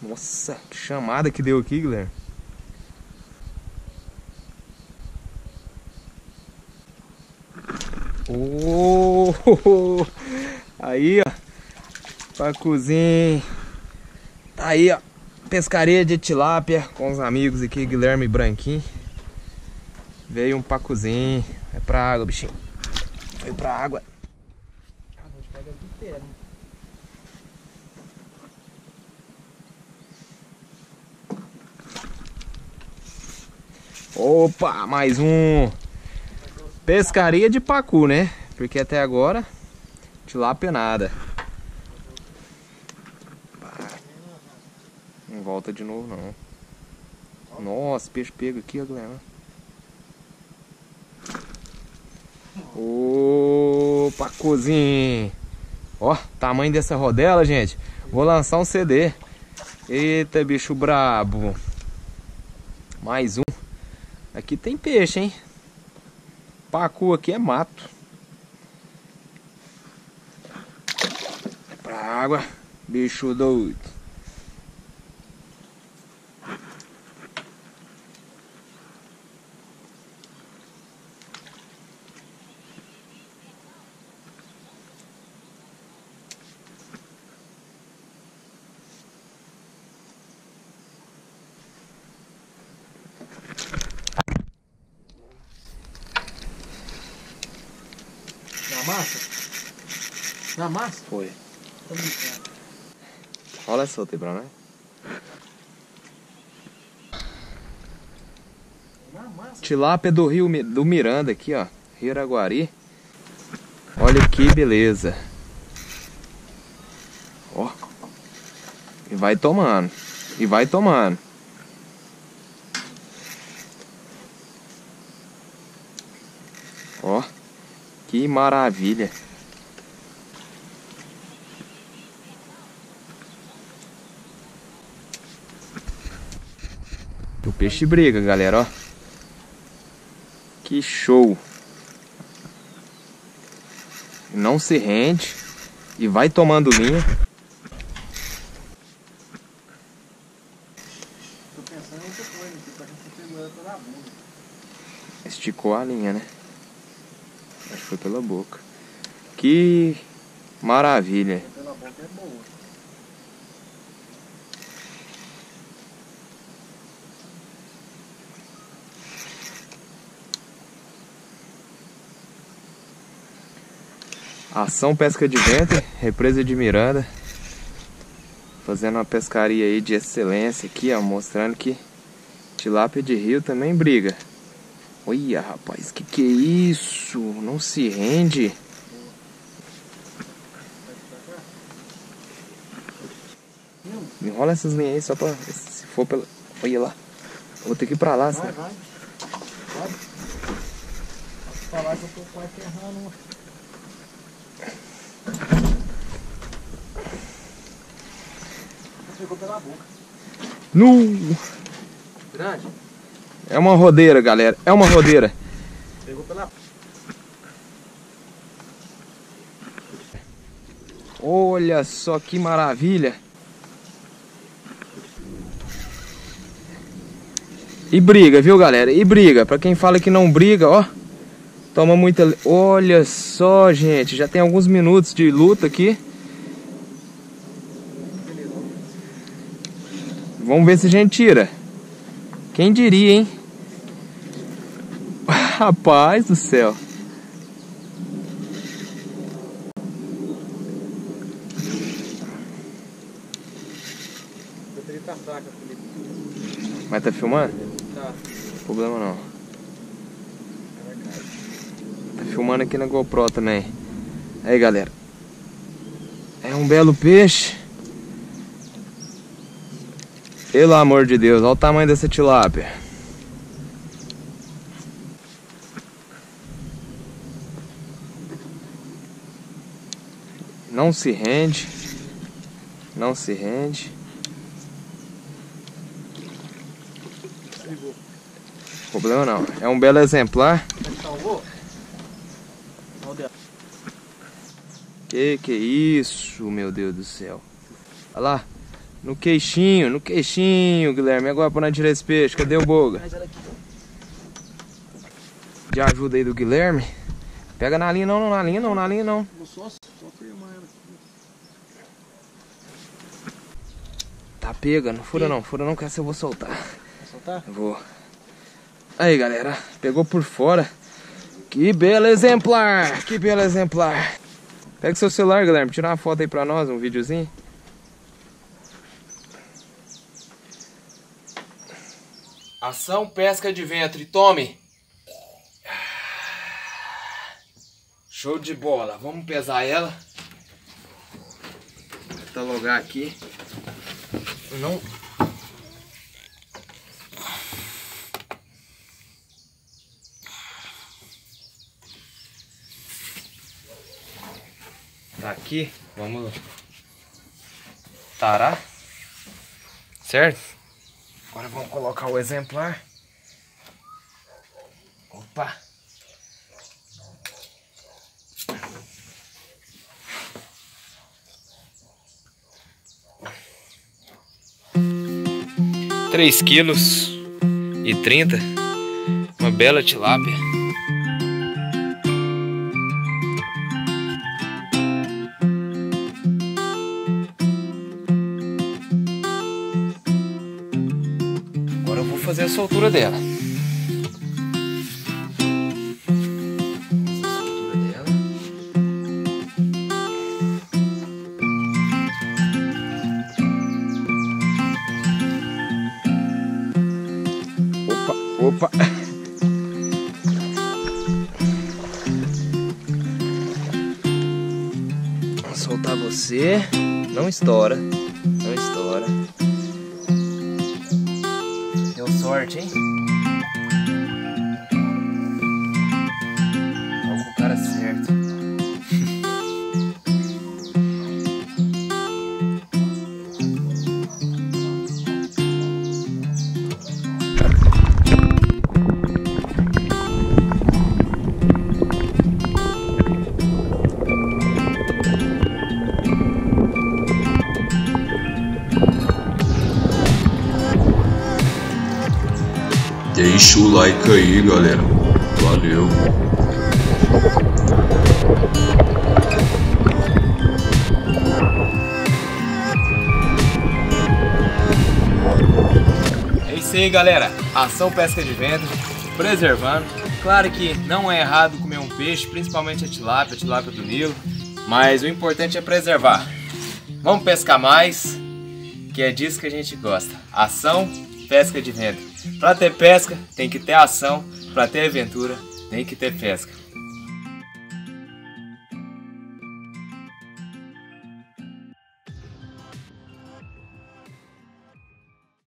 Nossa, que chamada que deu aqui, Guilherme. Oh, aí, ó. Pacuzinho. Aí, ó. Pescaria de tilápia com os amigos aqui, Guilherme Branquinho. Veio um pacuzinho. É pra água, bichinho. Foi pra água. Opa, mais um. Pescaria de pacu, né? Porque até agora, tilápia nada. Não volta de novo, não. Nossa, peixe pego aqui, Guilherme. Ô, pacuzinho. Ó, tamanho dessa rodela, gente. Vou lançar um CD. Eita, bicho brabo. Mais um. Aqui tem peixe, hein? Pacu aqui é mato. Pra água. Bicho doido. Massa? Na massa? Foi. Tô brincando. Olha só. Na massa? Tilápia do Rio do Miranda aqui, ó. Rio Araguari. Olha que beleza. Ó. E vai tomando. E vai tomando. Ó. Que maravilha. O peixe briga, galera, ó. Que show! Não se rende e vai tomando linha. Esticou a linha, né? Acho que foi pela boca. Que maravilha! Ação Pesca de Ventre, represa de Miranda. Fazendo uma pescaria aí de excelência aqui, ó, mostrando que tilápia de rio também briga. Olha, rapaz, que que é isso? Não se rende. Enrola essas linhas aí só pra se for pela. Olha lá. Vou ter que ir pra lá. Senão- vai. Vai. Posso falar que eu tô quase errando uma. Pegou pela boca. Nu! Grande? É uma rodeira, galera. É uma rodeira. Pegou pela Olha só que maravilha. E briga, viu, galera? E briga. Pra quem fala que não briga, ó. Toma muita. Olha só, gente. Já tem alguns minutos de luta aqui. Vamos ver se a gente tira. Quem diria, hein? Rapaz do céu. Tá. Mas tá filmando? Tá. Problema não. Tá filmando aqui na GoPro também. Aí galera. É um belo peixe. Pelo amor de Deus, olha o tamanho dessa tilápia. Não se rende. Não se rende. Problema não. É um belo exemplar. Que que é isso, meu Deus do céu. Olha lá. No queixinho, no queixinho, Guilherme. Agora pra nós tirar esse peixe. Cadê o boga? De ajuda aí do Guilherme. Pega na linha não, não na linha não, na linha não. Vou só, só firmar ela aqui. Tá pega, não fura não, fura não que essa eu vou soltar. Vai soltar? Vou. Aí galera, pegou por fora. Que belo exemplar, que belo exemplar. Pega seu celular, Guilherme, tira uma foto aí pra nós, um videozinho. Ação pesca de ventre, tome! Show de bola, vamos pesar ela. Vou catalogar aqui. Não. Tá aqui, vamos tarar. Certo? Agora vamos colocar o exemplar. Opa! Três quilos e trinta. Uma bela tilápia. Agora eu vou fazer a soltura dela. Opa, soltar você. Não estoura. Deixa o like aí, galera. Valeu. É isso aí, galera. Ação pesca de ventre, preservando. Claro que não é errado comer um peixe, principalmente a tilápia, a tilápia do Nilo. Mas o importante é preservar. Vamos pescar mais, que é disso que a gente gosta. Ação, pesca de ventre. Para ter pesca, tem que ter ação. Para ter aventura, tem que ter pesca.